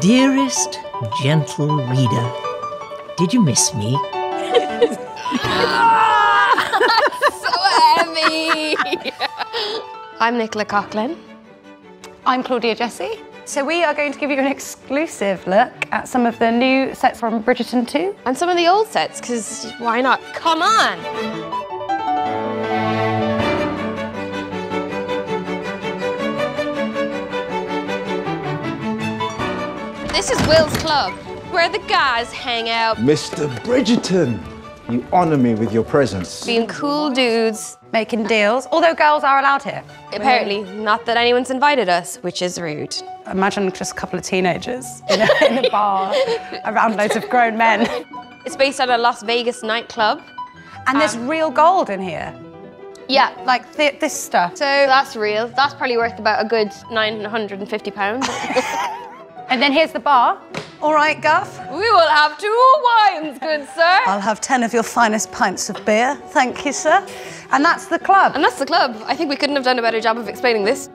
Dearest, gentle reader, did you miss me? so heavy. I'm Nicola Coughlan. I'm Claudia Jessie. So we are going to give you an exclusive look at some of the new sets from Bridgerton 2. And some of the old sets, because why not? Come on. This is Will's Club, where the guys hang out. Mr. Bridgerton, you honour me with your presence. Being cool dudes. Making deals, although girls are allowed here. Apparently, not that anyone's invited us, which is rude. Imagine just a couple of teenagers in a, in a bar around loads of grown men. It's based on a Las Vegas nightclub. And there's um, real gold in here. Yeah, Like th this stuff. so that's real. That's probably worth about a good 950 pounds. And then here's the bar. All right, Guff. we will have two wines, good sir. I'll have 10 of your finest pints of beer. Thank you, sir. And that's the club. And that's the club. I think we couldn't have done a better job of explaining this.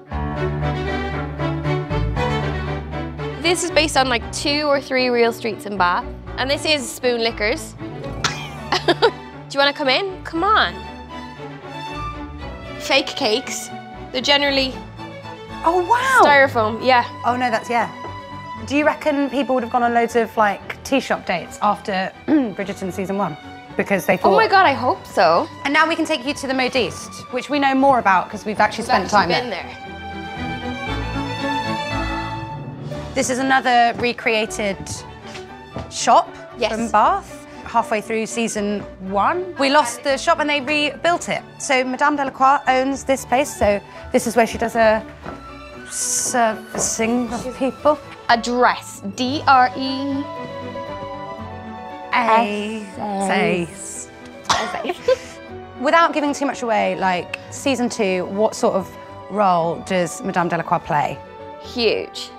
This is based on like two or three real streets in Bath. And this is Spoon Liquors. Do you want to come in? Come on. Fake cakes. They're generally Oh, wow. styrofoam. Yeah. Oh, no, that's, yeah. Do you reckon people would have gone on loads of like tea shop dates after Bridgerton season one? Because they thought. Oh my god, I hope so. And now we can take you to the Modiste, which we know more about because we've actually spent time actually there. there. This is another recreated shop Yes. from Bath. Halfway through season one, we lost the shop and they rebuilt it. So Madame Delacroix owns this place. So this is where she does her servicing of people. Address. D R E. A say. Without giving too much away, like season two, what sort of role does Madame Delacroix play? Huge.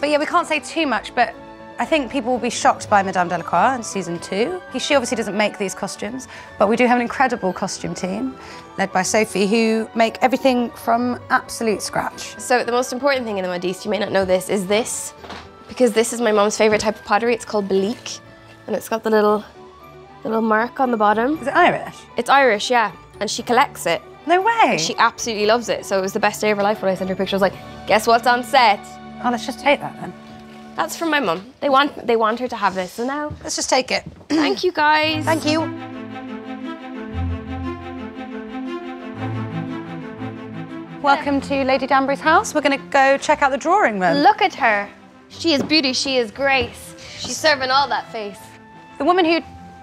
But yeah, we can't say too much, but I think people will be shocked by Madame Delacroix in season two. She obviously doesn't make these costumes, but we do have an incredible costume team led by Sophie who make everything from absolute scratch. So the most important thing in the Modiste, you may not know this, is this. Because this is my mom's favorite type of pottery. It's called Belleek. And it's got the little, the little mark on the bottom. Is it Irish? It's Irish, yeah. And she collects it. No way. She absolutely loves it. So it was the best day of her life when I sent her a picture. I was like, guess what's on set? Oh, let's just take that then. That's from my mum. They want, they want her to have this. So now, Let's just take it. thank you guys. Thank you. Welcome to Lady Danbury's house. We're going to go check out the drawing room. Look at her. She is beauty, she is grace. She's serving all that face. The woman who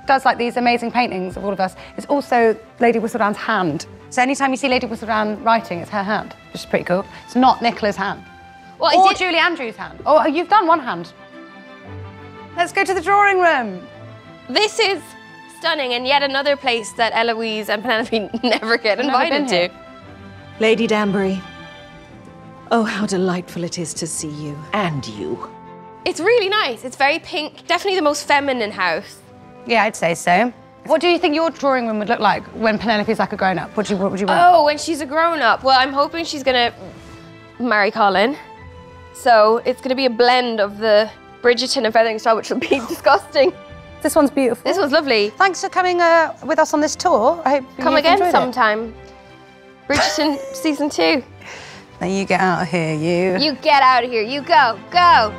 does like these amazing paintings of all of us is also Lady Whistledown's hand. So anytime you see Lady Whistledown writing, it's her hand, which is pretty cool. It's not Nicola's hand. Well, I or did- Julie Andrews' hand. Oh, you've done one hand. Let's go to the drawing room. This is stunning and yet another place that Eloise and Penelope never get Never invited been here. to. Lady Danbury. Oh, how delightful it is to see you. And you. It's really nice. It's very pink. Definitely the most feminine house. Yeah, I'd say so. What do you think your drawing room would look like when Penelope's like a grown-up? What, do you, what would you want? Oh, when she's a grown up. Well, I'm hoping she's gonna marry Colin. So it's gonna be a blend of the Bridgerton and Featherington, which will be disgusting. This one's beautiful. This was lovely. Thanks for coming uh, with us on this tour. I hope Come you've again enjoyed it. sometime. Bridgerton season two. Now you get out of here, you. You get out of here. You go. Go.